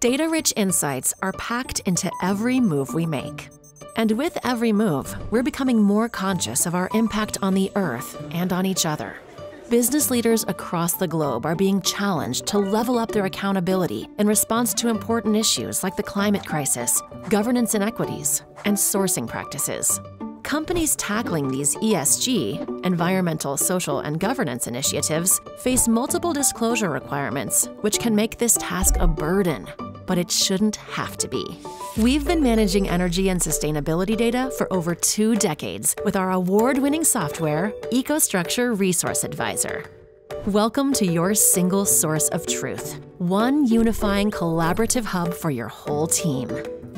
Data rich insights are packed into every move we make. And with every move, we're becoming more conscious of our impact on the earth and on each other. Business leaders across the globe are being challenged to level up their accountability in response to important issues like the climate crisis, governance inequities, and sourcing practices. Companies tackling these ESG, environmental, social, and governance initiatives, face multiple disclosure requirements, which can make this task a burden but it shouldn't have to be. We've been managing energy and sustainability data for over two decades with our award winning software, EcoStruxure Resource Advisor. Welcome to your single source of truth, one unifying collaborative hub for your whole team.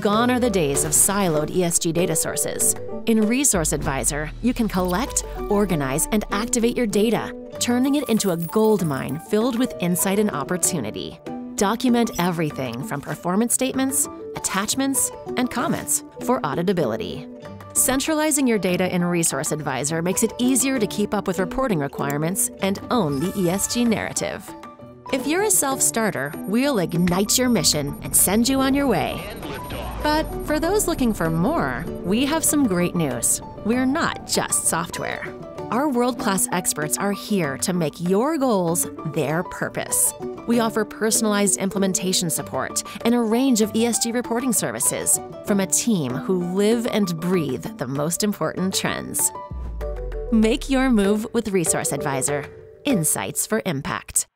Gone are the days of siloed ESG data sources. In Resource Advisor, you can collect, organize, and activate your data, turning it into a gold mine filled with insight and opportunity. Document everything from performance statements, attachments, and comments for auditability. Centralizing your data in Resource Advisor makes it easier to keep up with reporting requirements and own the ESG narrative. If you're a self starter, we'll ignite your mission and send you on your way. But for those looking for more, we have some great news. We're not just software. Our world class experts are here to make your goals their purpose. We offer personalized implementation support and a range of ESG reporting services from a team who live and breathe the most important trends. Make your move with Resource Advisor Insights for Impact.